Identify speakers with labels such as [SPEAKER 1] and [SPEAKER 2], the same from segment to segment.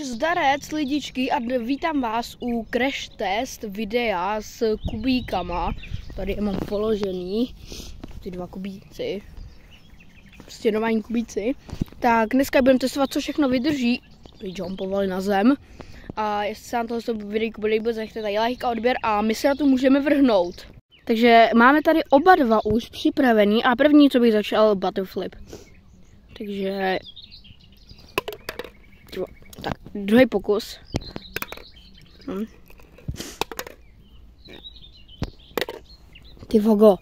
[SPEAKER 1] Zdarec lidičky a vítám vás u crash test videa s kubíkama. Tady je mám položený ty dva kubíci. Prostě normální kubíci. Tak dneska budeme testovat, co všechno vydrží. Jumpovali na zem. A jestli se nám tohle videjku bude líbit, zachte tady like a odběr a my se na to můžeme vrhnout. Takže máme tady oba dva už připravený a první, co bych začal, butterflip. Takže tak, druhý pokus. Hm. Ty vogo.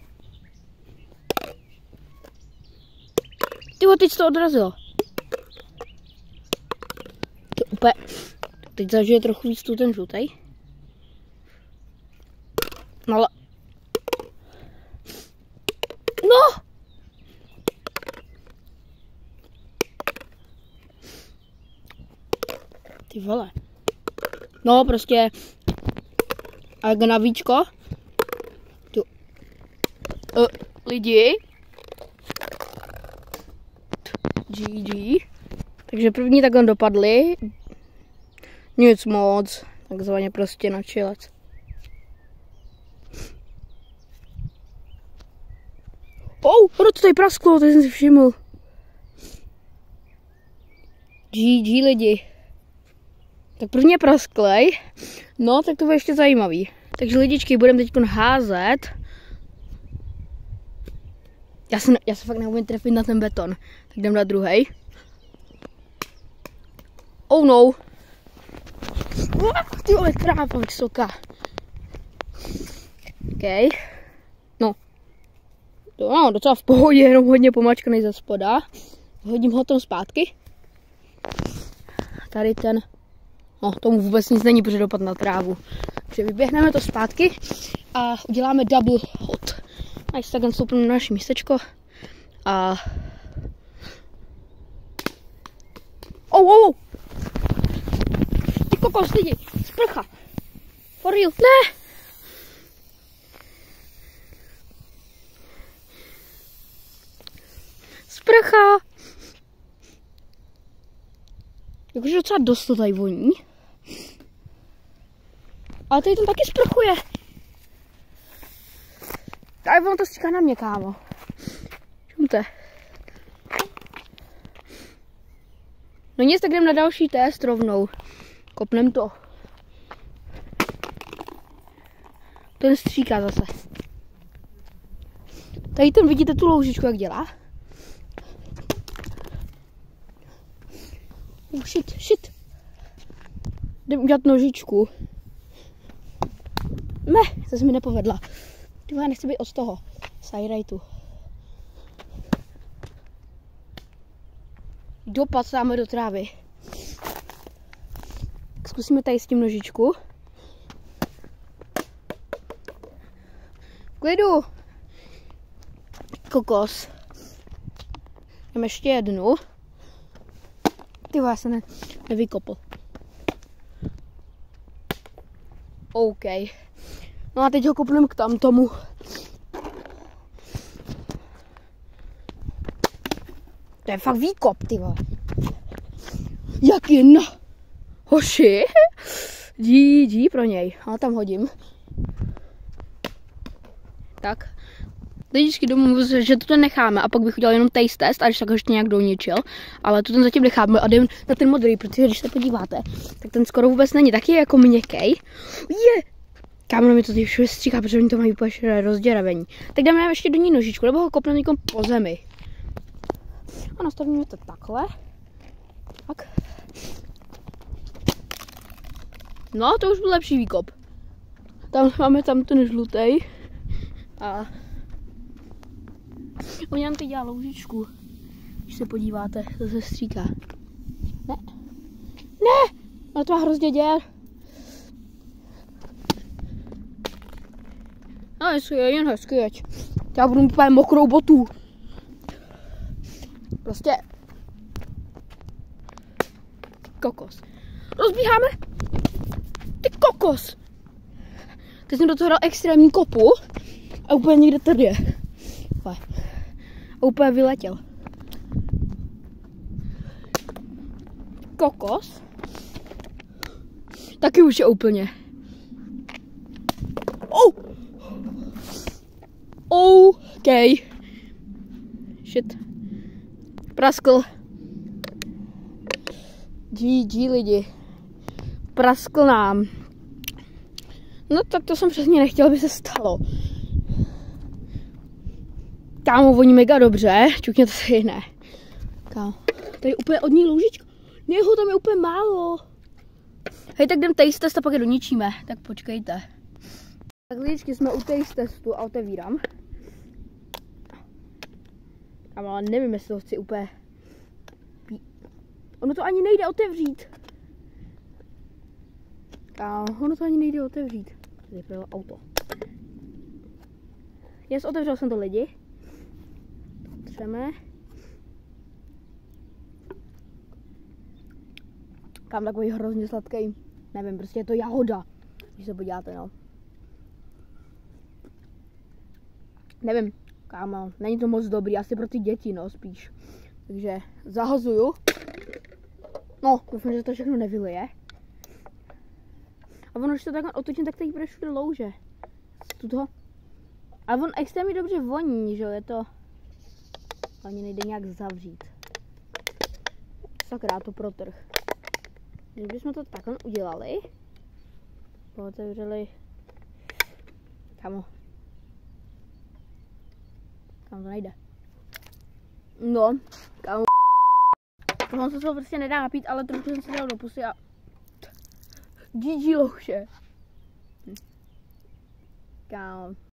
[SPEAKER 1] Ty ho, teď to odrazilo. To úplně... Teď zažije trochu víc tu ten žlutý. No ale... No! Ty vole. No prostě. A jak na víčko. Tu. Uh, lidi. GG. Takže první takhle dopadli. Nic moc. Takzvaně prostě na čilec. Oh, to tady prasklo, to jsem si všiml. GG lidi. Tak prvně prasklej. No, tak to bude ještě zajímavý. Takže lidičky, budeme teď házet. Já se, já se fakt neumím trefit na ten beton. Tak jdem na druhý. Oh no. Ty vole, tráva vysoká. OK. No. To, no, docela v pohodě, jenom hodně pomačkaný ze spoda. Hodím ho tam zpátky. Tady ten No, tomu vůbec nic není, protože dopad na trávu. Takže vyběhneme to zpátky a uděláme double hot. Nice, tak stoupneme na naše místečko a... Oh, oh, oh! Ty kokos, lidi, sprcha! For real, ne! Sprcha! Jakože docela dost to tady voní. Ale tady tam taky sprchuje. Tady on to stíká na mě, kámo. Čumte. No nic, tak jdem na další test rovnou. Kopnem to. Ten stříká zase. Tady ten vidíte tu loužičku, jak dělá. Oh shit, shit. Jdem udělat nožičku. Ne, to se mi nepovedla. Ty já nechci být od toho. Sajrajtu. Dopad do trávy. Zkusíme tady s tím nožičku. Klidu. Kokos. Mám ještě jednu. Ty já se ne, nevykopl. OK. No a teď ho kopneme k tam tomu. To je fakt výkop, ty vole. Jak je na... Hoši. GG pro něj. A tam hodím. Tak. Lidičky domů, že to necháme a pak bych udělal jenom taste test a když tak ho ještě nějak doničil. Ale to ten zatím necháme a jdem na ten modrý, protože když se podíváte, tak ten skoro vůbec není taky jako měkký. Je, Kámo, mi to ty všude stříká, protože oni to mají úplně rozděravení. Tak dáme ještě do ní nožičku, nebo ho kopneme někam po zemi. A nastavíme to takhle. Tak. No, to už byl lepší výkop. Tam máme tam ten žlutý. A oni nám teď dělá loužičku. Když se podíváte, to se stříká. Ne. Ne! No to má hrozně dělat. Hezky, jen hezky, jeď. Já budu mít mokrou botu. Prostě. Kokos. Rozbíháme. Ty kokos. Teď jsem do toho dal extrémní kopu a úplně někde tady je. A úplně vyletěl. Kokos. Taky už je úplně. Oh! OK. Shit. Praskl. GG lidi. Praskl nám. No tak to jsem přesně nechtěl, aby se stalo. Kámo, voní mega dobře, čukně to se ne. Kámo, tady úplně od ní lůžička. Ne, ho tam je úplně málo. Hej, tak jdem taste test a pak je doničíme. Tak počkejte. Tak lidičky, jsme u taste testu a otevírám. Ale nevím, jestli to chci úplně... Ono to ani nejde otevřít. A ono to ani nejde otevřít. Tady bylo auto. Yes, otevřel jsem to lidi. Třeme. Kam takový hrozně sladký. Nevím, prostě je to jahoda. Když se podíváte, no. Nevím, kámo, není to moc dobrý, asi pro ty děti, no, spíš. Takže zahazuju. No, doufám, že to všechno nevylije. A ono, když to takhle otočím, tak tady bude všude louže. Tuto. A on extrémně dobře voní, že jo, je to... Ani nejde nějak zavřít. Sakra, to protrh. Kdybychom to takhle udělali, otevřeli, kamo, kam to nejde. No, kamo, on se to prostě nedá napít, ale trošku jsem si dal do pusy a GG louše. Hm. Kámo.